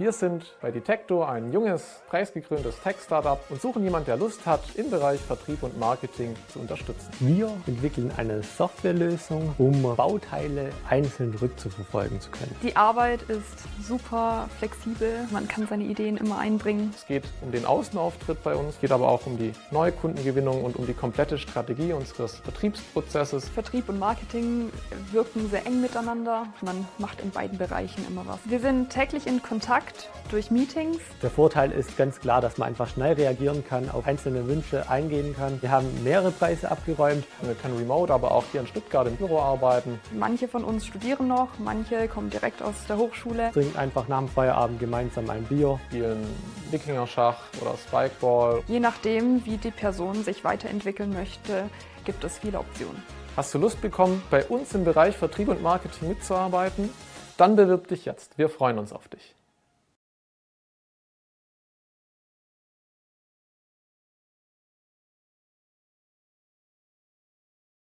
Wir sind bei Detecto ein junges, preisgekröntes Tech-Startup und suchen jemanden, der Lust hat, im Bereich Vertrieb und Marketing zu unterstützen. Wir entwickeln eine Softwarelösung, um Bauteile einzeln rückzuverfolgen zu können. Die Arbeit ist super flexibel, man kann seine Ideen immer einbringen. Es geht um den Außenauftritt bei uns, geht aber auch um die Neukundengewinnung und um die komplette Strategie unseres Vertriebsprozesses. Vertrieb und Marketing wirken sehr eng miteinander. Man macht in beiden Bereichen immer was. Wir sind täglich in Kontakt Kontakt durch Meetings. Der Vorteil ist ganz klar, dass man einfach schnell reagieren kann, auf einzelne Wünsche eingehen kann. Wir haben mehrere Preise abgeräumt. Man kann remote, aber auch hier in Stuttgart im Büro arbeiten. Manche von uns studieren noch, manche kommen direkt aus der Hochschule. Trinken einfach nach dem Feierabend gemeinsam ein Bier. Spielen Wikinger-Schach oder Spikeball. Je nachdem, wie die Person sich weiterentwickeln möchte, gibt es viele Optionen. Hast du Lust bekommen, bei uns im Bereich Vertrieb und Marketing mitzuarbeiten? Dann bewirb dich jetzt. Wir freuen uns auf dich.